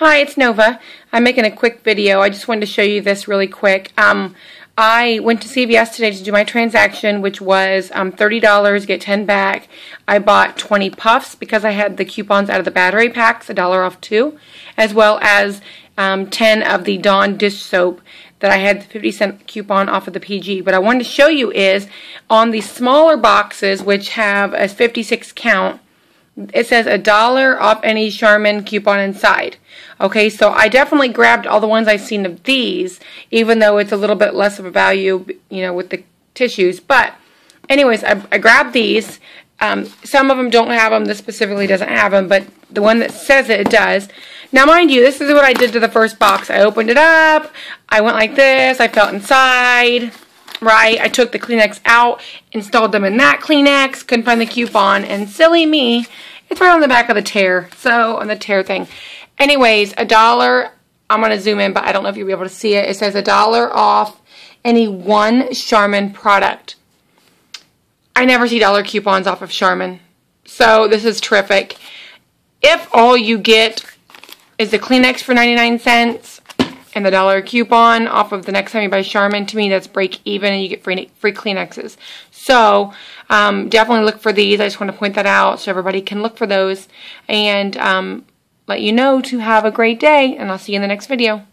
Hi, it's Nova. I'm making a quick video. I just wanted to show you this really quick. Um, I went to CVS today to do my transaction, which was um, $30, get 10 back. I bought 20 puffs because I had the coupons out of the battery packs, a dollar off two, as well as um, 10 of the Dawn dish soap that I had the 50 cent coupon off of the PG. What I wanted to show you is on the smaller boxes, which have a 56 count, it says a dollar off any Charmin coupon inside. Okay, so I definitely grabbed all the ones I've seen of these, even though it's a little bit less of a value, you know, with the tissues. But, anyways, I, I grabbed these. Um, some of them don't have them. This specifically doesn't have them, but the one that says it, it does. Now, mind you, this is what I did to the first box. I opened it up. I went like this. I felt inside right? I took the Kleenex out, installed them in that Kleenex, couldn't find the coupon, and silly me, it's right on the back of the tear. So, on the tear thing. Anyways, a dollar, I'm going to zoom in, but I don't know if you'll be able to see it. It says a dollar off any one Charmin product. I never see dollar coupons off of Charmin. So, this is terrific. If all you get is the Kleenex for 99 cents, and the dollar coupon off of the next time you buy Charmin. To me, that's break even and you get free, free Kleenexes. So um, definitely look for these. I just want to point that out so everybody can look for those and um, let you know to have a great day. And I'll see you in the next video.